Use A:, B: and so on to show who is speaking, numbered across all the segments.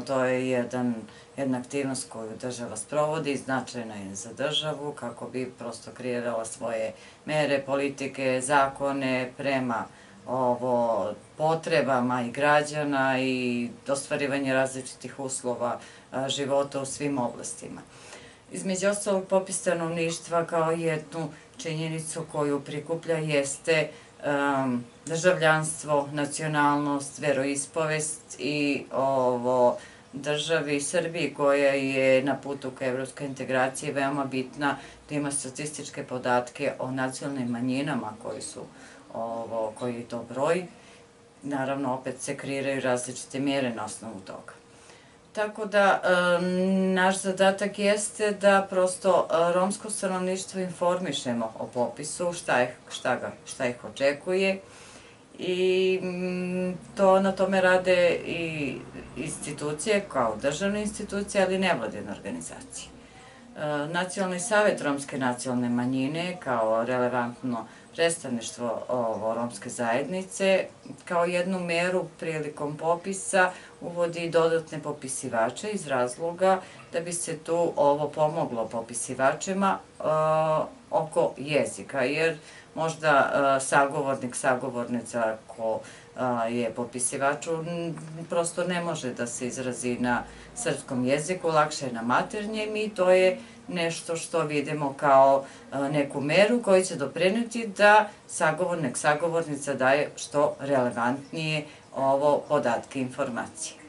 A: To je jedan, jedna aktivnost koju država sprovodi, značajna je za državu kako bi prosto kreirala svoje mere, politike, zakone prema ovo, potrebama i građana i ostvarivanje različitih uslova života u svim oblastima. Između ostalog, popis stanovništva kao jednu činjenicu koju prikuplja jeste um, državljanstvo, nacionalnost, veroispovest i ovo državi Srbiji koja je na putu ka evropskoj integraciji veoma bitna da ima statističke podatke o nacionalnim manjinama koji su ovo, koji to broj. Naravno, opet se kreiraju različite mjere na osnovu toga. Tako da, naš zadatak jeste da prosto romsko stanovništvo informišemo o popisu, šta, je, šta, ga, šta ih očekuje i mm, to na tome rade i institucije kao državne institucije, ali nevladine organizacije. Nacionalni savjet Romske nacionalne manjine kao relevantno predstavništvo ovo, romske zajednice kao jednu meru prilikom popisa uvodi dodatne popisivače iz razloga da bi se tu ovo pomoglo popisivačima uh, oko jezika, jer možda uh, sagovornik, sagovornica ko uh, je popisivaču prosto ne može da se izrazi na srpskom jeziku, lakše je na maternjem i to je nešto što vidimo kao neku meru koja će doprineti da sagovornik, sagovornica daje što relevantnije ovo podatke informacije.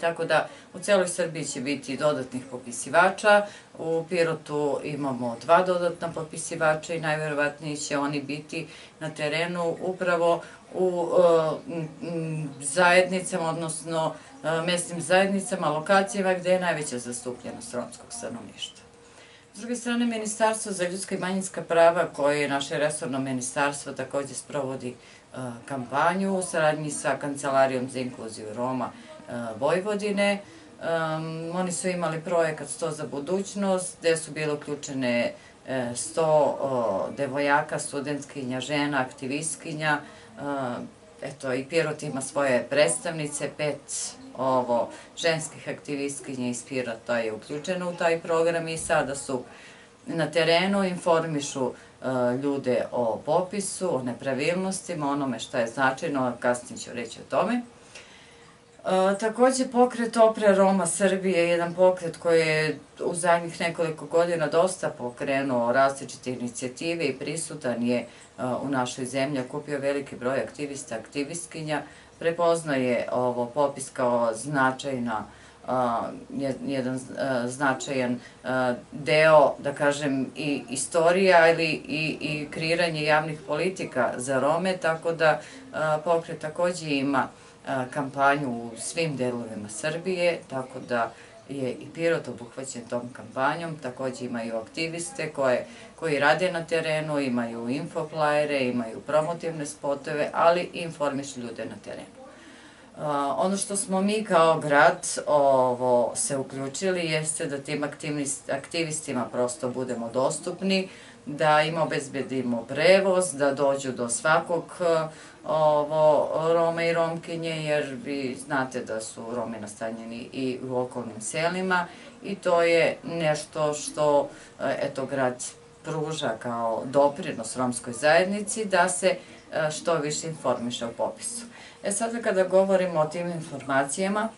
A: Tako da u celoj Srbiji će biti dodatnih popisivača, u Pirotu imamo dva dodatna popisivača i najverovatnije će oni biti na terenu upravo u zajednicama, odnosno mesnim zajednicama, lokacijama gde je najveća zastupljenost romskog stanovništva. S druge strane, Ministarstvo za ljudska i manjinska prava, koje je naše resorno ministarstvo, takođe sprovodi kampanju u saradnji sa Kancelarijom za inkluziju Roma Vojvodine. Oni su imali projekat 100 za budućnost, gde su bile uključene 100 devojaka, studentkinja, žena, aktivistkinja. Eto, i Pirot ima svoje predstavnice, pet ovo, ženskih aktivistkinja iz Pirota je uključeno u taj program i sada su na terenu, informišu ljude o popisu, o nepravilnostima, onome šta je značajno, kasnije ću reći o tome. Takođe, pokret Opre Roma Srbije je jedan pokret koji je u zadnjih nekoliko godina dosta pokrenuo različite inicijative i prisutan je u našoj zemlji, kupio veliki broj aktivista, aktivistkinja, prepoznaje ovo popis kao značajna jedan značajan deo, da kažem, i istorija ili i, i kreiranje javnih politika za Rome, tako da pokret takođe ima kampanju u svim delovima Srbije, tako da je i Pirot obuhvaćen tom kampanjom, takođe imaju aktiviste koji rade na terenu, imaju infoplajere, imaju promotivne spotove, ali informišu ljude na terenu. Ono što smo mi kao grad ovo, se uključili jeste da tim aktivistima prosto budemo dostupni, da im obezbedimo prevoz, da dođu do svakog ovo, Rome i Romkinje, jer vi znate da su Romi nastanjeni i u okolnim selima i to je nešto što eto, grad pruža kao doprinos romskoj zajednici da se što više informiše o popisu. E sada kada govorimo o tim informacijama,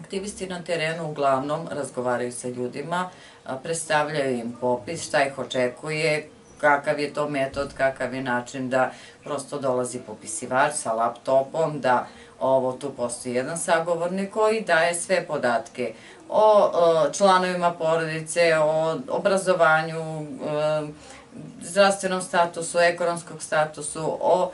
A: aktivisti na terenu uglavnom razgovaraju sa ljudima, predstavljaju im popis, šta ih očekuje, kakav je to metod, kakav je način da prosto dolazi popisivač sa laptopom, da ovo tu postoji jedan sagovornik koji daje sve podatke o članovima porodice, o obrazovanju, zdravstvenom statusu, ekonomskog statusu, o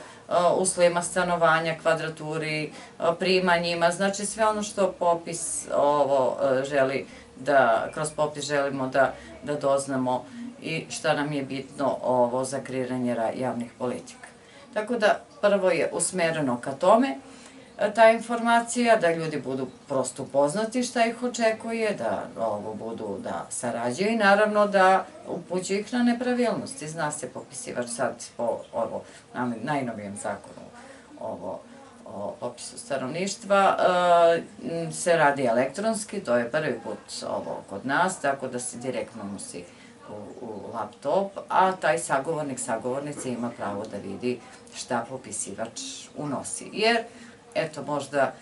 A: uslovima stanovanja, kvadraturi, primanjima, znači sve ono što popis ovo želi da, kroz popis želimo da, da doznamo i šta nam je bitno ovo za kreiranje javnih politika. Tako da prvo je usmereno ka tome, e, ta informacija, da ljudi budu prosto poznati šta ih očekuje, da ovo budu, da sarađuju i naravno da upućuju ih na nepravilnosti. Zna se popisivač sad po ovo, najnovijem zakonu ovo, o popisu stanovništva se radi elektronski, to je prvi put ovo kod nas, tako da se direktno nosi u, u laptop, a taj sagovornik, sagovornica ima pravo da vidi šta popisivač unosi. Jer, eto, možda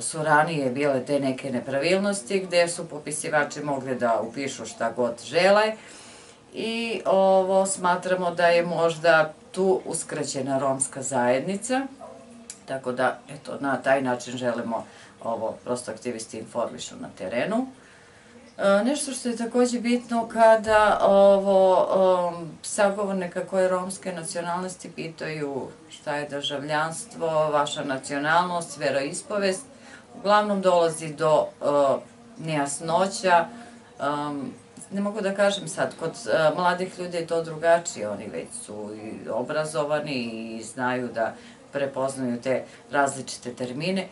A: su ranije bile te neke nepravilnosti gde su popisivači mogli da upišu šta god žele i ovo smatramo da je možda tu uskraćena romska zajednica, tako da eto, na taj način želimo ovo prosto aktivisti informišu na terenu. E, nešto što je takođe bitno kada ovo um, sagovornika koje romske nacionalnosti pitaju šta je državljanstvo, vaša nacionalnost, veroispovest, uglavnom dolazi do uh, nejasnoća. Um, ne mogu da kažem sad, kod uh, mladih ljudi je to drugačije, oni već su i obrazovani i znaju da prepoznaju te različite termine.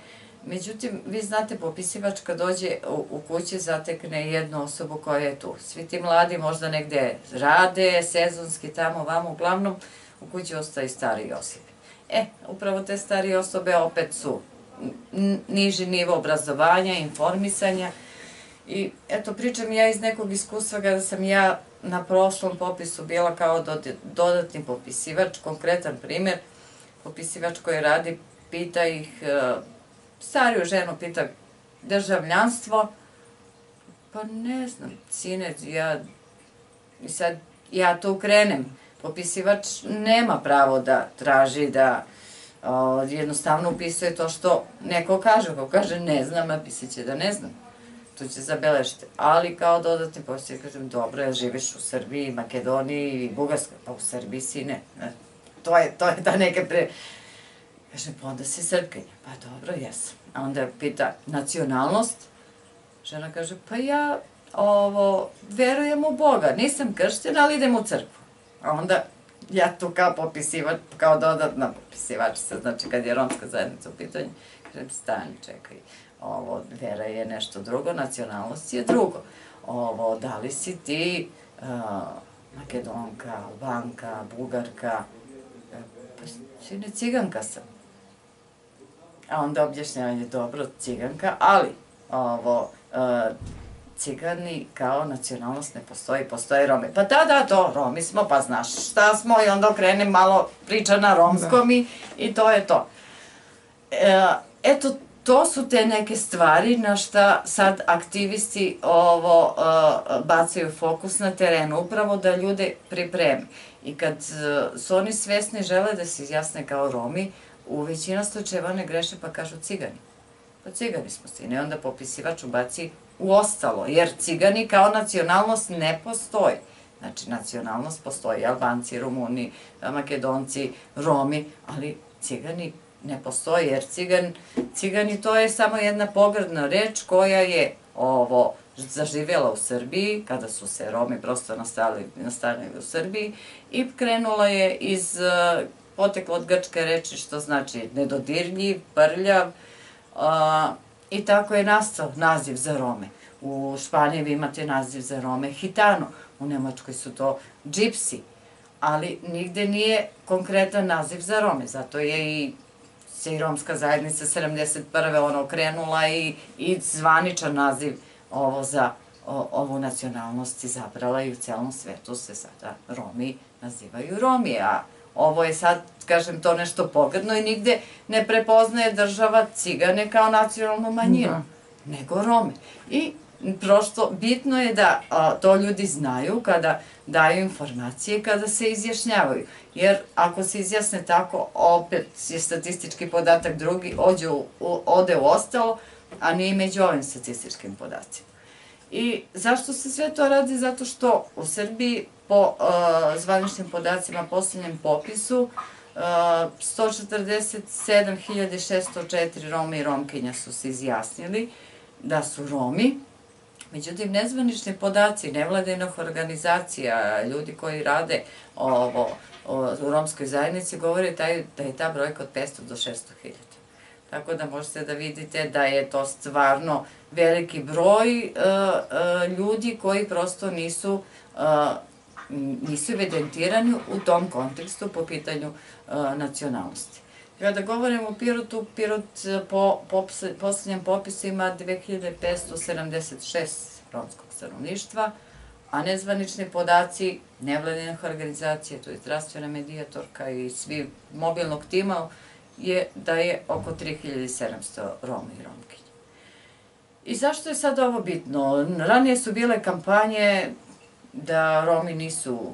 A: Međutim, vi znate, popisivač kad dođe u, kući zatekne jednu osobu koja je tu. Svi ti mladi možda negde rade, sezonski tamo, vamo, uglavnom u kući ostaje stari Josip. E, upravo te starije osobe opet su niži nivo obrazovanja, informisanja i eto pričam ja iz nekog iskustva kada sam ja na prošlom popisu bila kao dodatni popisivač, konkretan primer, popisivač koji radi, pita ih, e, stariju ženu pita državljanstvo, pa ne znam, sine, ja, i sad ja to ukrenem, popisivač nema pravo da traži da o, jednostavno upisuje to što neko kaže, ako kaže ne znam, napisat će da ne znam. To će zabeležiti. Ali kao dodatni posljed, kažem, dobro, ja živiš u Srbiji, Makedoniji i Bugarskoj, pa u Srbiji si ne. To je, to je ta neka pre... Kaže, pa onda si Srpkinja. Pa dobro, jesam. A onda pita nacionalnost. Žena kaže, pa ja ovo, verujem u Boga, nisam krštena, ali idem u crkvu. A onda ja tu kao popisivač, kao dodatna popisivačica, znači kad je romska zajednica u pitanju, kažem, stani, čekaj, ovo, vera je nešto drugo, nacionalnost je drugo. Ovo, da li si ti uh, makedonka, albanka, bugarka, e, pa si ne ciganka sam. A onda objašnjavanje, dobro, ciganka, ali ovo, uh, cigani kao nacionalnost ne postoji, postoje Romi. Pa da, da, to, Romi smo, pa znaš šta smo i onda okrene malo priča na romskom da. i, i to je to. E, eto, to su te neke stvari na šta sad aktivisti ovo uh, bacaju fokus na terenu, upravo da ljude pripremi. I kad uh, su oni svesni žele da se izjasne kao Romi, u većina slučajeva ne greše pa kažu cigani. Pa cigani smo sine. I onda popisivač ubaci u ostalo, jer cigani kao nacionalnost ne postoji. Znači, nacionalnost postoji, Albanci, Rumuni, Makedonci, Romi, ali cigani ne postoji, jer cigan, cigani to je samo jedna pogrdna reč koja je ovo zaživjela u Srbiji, kada su se Romi prosto nastali, nastavili u Srbiji i krenula je iz, potekla od grčke reči što znači nedodirljiv, prljav, I tako je nastao naziv za Rome. U Španiji vi imate naziv za Rome Hitano, u Nemačkoj su to džipsi, ali nigde nije konkretan naziv za Rome, zato je i se i romska zajednica 71. ono okrenula i, i zvaničan naziv ovo za ovu nacionalnost izabrala i u celom svetu se sada Romi nazivaju Romi, a Ovo je sad, kažem, to nešto pogredno i nigde ne prepoznaje država cigane kao nacionalnu manjinu, da. nego Rome. I prosto bitno je da a, to ljudi znaju kada daju informacije, kada se izjašnjavaju. Jer ako se izjasne tako, opet je statistički podatak drugi, ođe u, u, ode u ostalo, a nije među ovim statističkim podacima. I zašto se sve to radi? Zato što u Srbiji po uh, zvaničnim podacima posljednjem popisu uh, 147.604 Roma i Romkinja su se izjasnili da su Romi. Međutim, nezvanični podaci nevladinih organizacija, ljudi koji rade ovo, u romskoj zajednici, govore taj, da je ta brojka od 500 do 600 hiljada. Tako da možete da vidite da je to stvarno veliki broj uh, ljudi koji prosto nisu nisu evidentirani u tom kontekstu po pitanju nacionalnosti. Kada govorimo o Pirotu, Pirot po poslednjem popisu ima 2576 romskog stanovništva, a nezvanični podaci nevladinih organizacija, to je zdravstvena medijatorka i svi mobilnog tima, je da je oko 3700 Roma i Romkinja. I zašto je sad ovo bitno? Ranije su bile kampanje da Romi nisu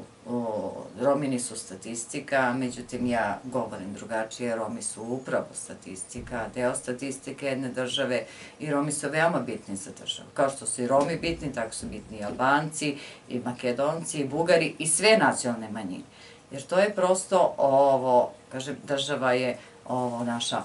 A: Romi nisu statistika, međutim ja govorim drugačije, Romi su upravo statistika, deo statistike jedne države i Romi su veoma bitni za državu. Kao što su i Romi bitni, tako su bitni i Albanci, i Makedonci, i Bugari, i sve nacionalne manjine. Jer to je prosto ovo, kažem, država je ovo naša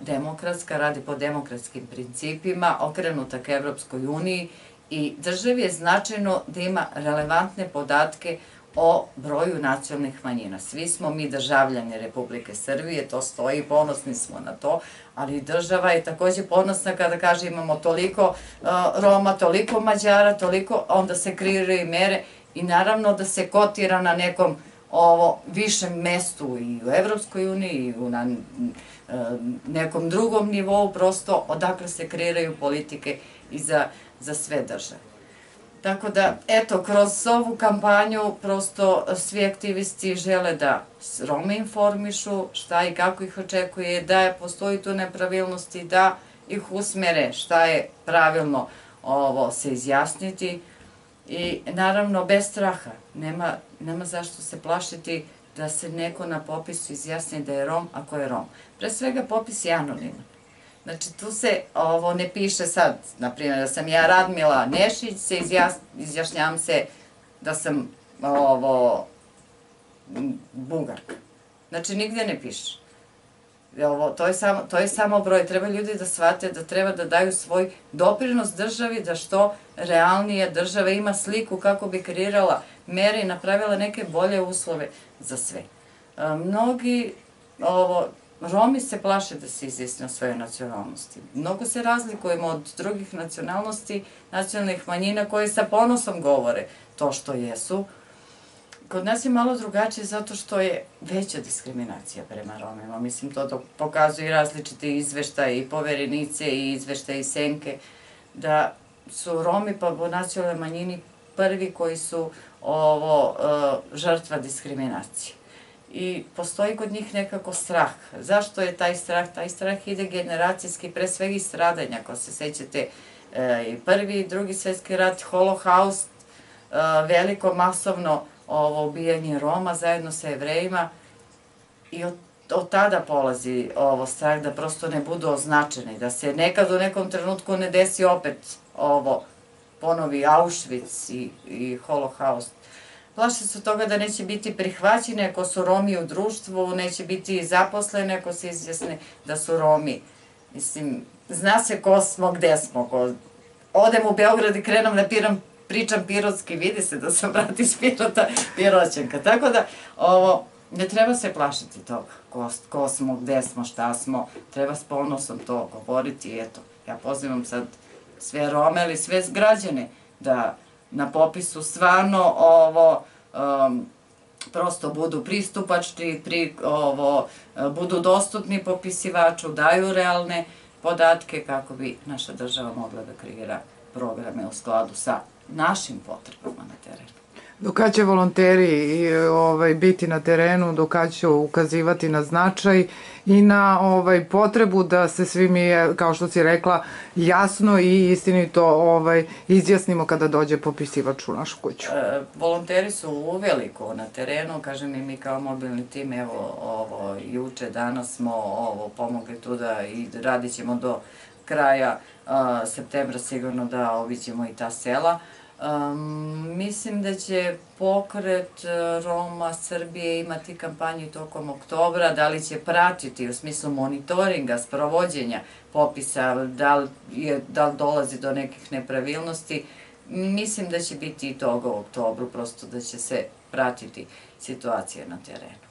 A: demokratska, radi po demokratskim principima, okrenuta ka Evropskoj uniji i državi je značajno da ima relevantne podatke o broju nacionalnih manjina. Svi smo mi državljani Republike Srbije, to stoji, ponosni smo na to, ali država je takođe ponosna kada kaže imamo toliko uh, Roma, toliko Mađara, toliko, onda se kreiraju mere i naravno da se kotira na nekom ovo višem mestu i u Evropskoj uniji i na, uh, nekom drugom nivou, prosto odakle se kreiraju politike i za, za sve države. Tako da, eto, kroz ovu kampanju prosto svi aktivisti žele da Rome informišu šta i kako ih očekuje, da je postoji tu nepravilnosti, da ih usmere šta je pravilno ovo se izjasniti i naravno bez straha, nema, nema zašto se plašiti da se neko na popisu izjasni da je Rom, ako je Rom. Pre svega popis je anoniman. Znači, tu se ovo ne piše sad, na primjer, da sam ja Radmila Nešić, se izjašnjam se da sam ovo bugarka. Znači, nigde ne piše. Ovo, to, je samo, to je samo broj. Treba ljudi da shvate da treba da daju svoj doprinos državi, da što realnije država ima sliku kako bi kreirala mere i napravila neke bolje uslove za sve. Mnogi ovo, Romi se plaše da se izjasne o svojoj nacionalnosti. Mnogo se razlikujemo od drugih nacionalnosti, nacionalnih manjina koje sa ponosom govore to što jesu. Kod nas je malo drugačije zato što je veća diskriminacija prema Romima. Mislim, to pokazuju i različite izveštaje i poverenice i izveštaje i senke, da su Romi pa po nacionalnoj manjini prvi koji su ovo, uh, žrtva diskriminacije i postoji kod njih nekako strah. Zašto je taj strah? Taj strah ide generacijski, pre svega i stradanja, ako se sećate, e, i prvi i drugi svetski rat, holohaust, e, veliko masovno ovo ubijanje Roma zajedno sa jevrejima i od, od tada polazi ovo strah da prosto ne budu označeni, da se nekad u nekom trenutku ne desi opet ovo, ponovi Auschwitz i, i holohaust Plaše se toga da neće biti prihvaćene ako su Romi u društvu, neće biti zaposlene ako se izjasne da su Romi. Mislim, zna se ko smo, gde smo. Ko... Odem u Beograd i krenem da piram, pričam pirotski, vidi se da sam brat iz Pirota, piroćanka. Tako da, ovo, ne treba se plašiti toga. Ko, ko smo, gde smo, šta smo. Treba s ponosom to govoriti. Eto, ja pozivam sad sve Rome, ali sve građane da na popisu stvarno ovo um, prosto budu pristupačni, pri, ovo, budu dostupni popisivaču, daju realne podatke kako bi naša država mogla da kreira programe u skladu sa našim potrebama na terenu.
B: Do kada će volonteri ovaj, biti na terenu, do kada će ukazivati na značaj i na ovaj, potrebu da se svi mi, kao što si rekla, jasno i istinito ovaj, izjasnimo kada dođe popisivač u našu kuću.
A: E, volonteri su uveliko na terenu, kažem i mi kao mobilni tim, evo, ovo, juče, danas smo ovo, pomogli tu da i radit ćemo do kraja a, septembra sigurno da obićemo i ta sela. Mislim da će pokret e, Roma Srbije imati kampanju tokom oktobra, da li će pratiti u smislu monitoringa, sprovođenja popisa, da li, je, da li dolazi do nekih nepravilnosti. Mislim da će biti i toga u oktobru, prosto da će se pratiti situacija na terenu.